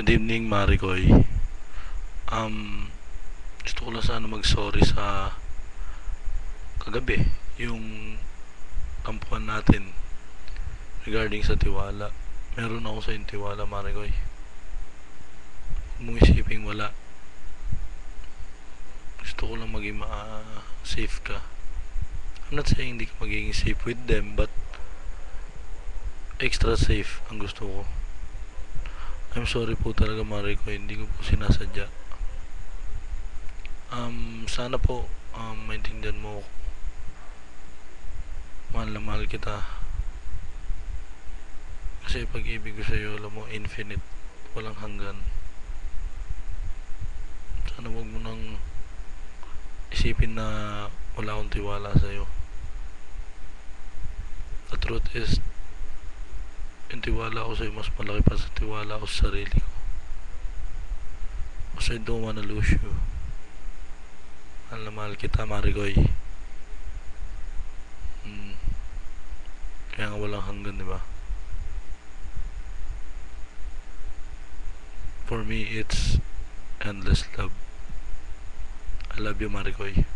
Good evening, Maricoy. Um, gusto ko lang sana mag-sorry sa kagabi, yung tampuan natin regarding sa tiwala. Meron ako sa tiwala, Maricoy. Huwag mong isiping wala. Gusto ko lang maging ma-safe ka. I'm not saying hindi ka magiging safe with them, but extra safe ang gusto ko. I'm sorry po talaga Mari ko, hindi ko po sinasadya. Um, sana po um, maintindihan mo ako. Mahal na mahal kita. Kasi pag-ibig ko sa'yo, alam mo, infinite. Walang hanggan. Sana wag mo nang isipin na wala akong tiwala sa'yo. The truth is, yung tiwala ko sa'yo mas malaki pa sa tiwala ko sa sarili ko. Kasi I don't wanna lose you. Mahal na mahal kita, Marigoy. Hmm. Kaya nga walang hanggan, di ba? For me, it's endless love. I love you, Marigoy.